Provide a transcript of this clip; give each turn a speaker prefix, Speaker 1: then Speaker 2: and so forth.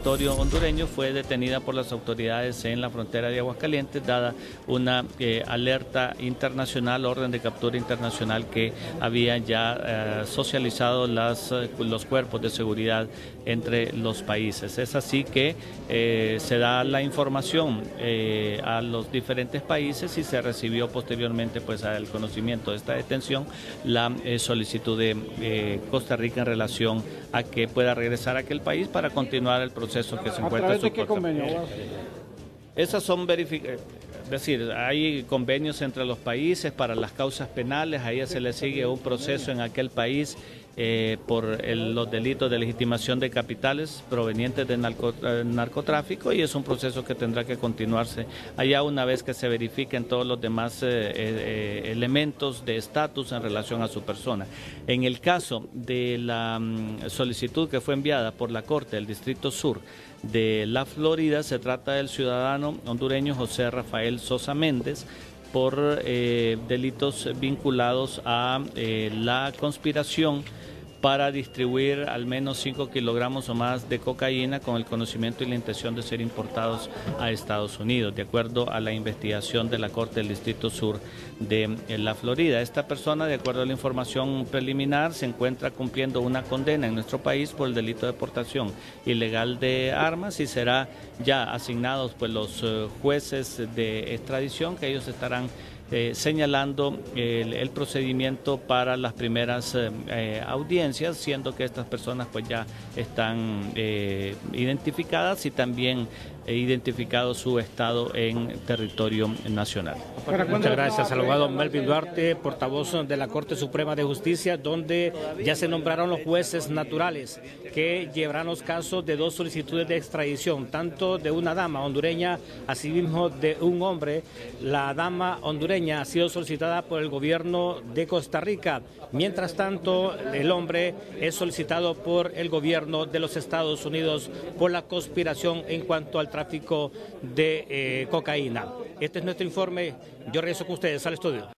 Speaker 1: territorio hondureño fue detenida por las autoridades en la frontera de Aguascalientes, dada una eh, alerta internacional, orden de captura internacional que había ya eh, socializado las, eh, los cuerpos de seguridad entre los países. Es así que se da la información a los diferentes países y se recibió posteriormente pues al conocimiento de esta detención la solicitud de Costa Rica en relación a que pueda regresar a aquel país para continuar el proceso que se encuentra
Speaker 2: qué convenio?
Speaker 1: Esas son verificaciones. Es decir, hay convenios entre los países para las causas penales, a ella se le sigue un proceso en aquel país eh, por los delitos de legitimación de capitales provenientes del eh, narcotráfico y es un proceso que tendrá que continuarse allá una vez que se verifiquen todos los demás eh, elementos de estatus en relación a su persona. En el caso de la mm, solicitud que fue enviada por la Corte del Distrito Sur de la Florida, se trata del ciudadano hondureño José Rafael Sosa Méndez, por delitos vinculados a la conspiración para distribuir al menos 5 kilogramos o más de cocaína con el conocimiento y la intención de ser importados a Estados Unidos, de acuerdo a la investigación de la Corte del Distrito Sur de eh, la Florida. Esta persona, de acuerdo a la información preliminar, se encuentra cumpliendo una condena en nuestro país por el delito de portación ilegal de armas y será ya asignados pues los eh, jueces de extradición que ellos estarán eh, señalando el, procedimiento para las primeras eh, eh, audiencias, siendo que estas personas pues ya están identificadas y también identificado su estado en territorio nacional.
Speaker 3: Muchas gracias abogado Melvin Duarte, portavoz de la Corte Suprema de Justicia, donde ya se nombraron los jueces naturales que llevarán los casos de dos solicitudes de extradición, tanto de una dama hondureña, asimismo de un hombre. La dama hondureña ha sido solicitada por el gobierno de Costa Rica, mientras tanto el hombre es solicitado por el gobierno de los Estados Unidos por la conspiración en cuanto al tráfico de eh, cocaína. Este es nuestro informe. Yo regreso con ustedes al estudio.